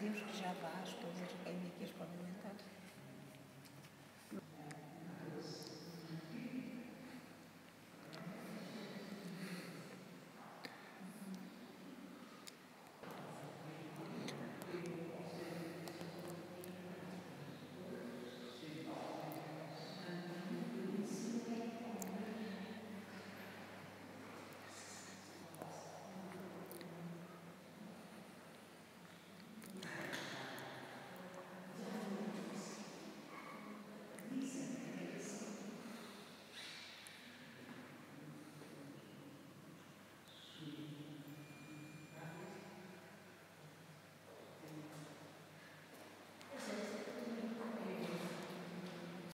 Deus que já basta, Deus que tem aqui as palavras.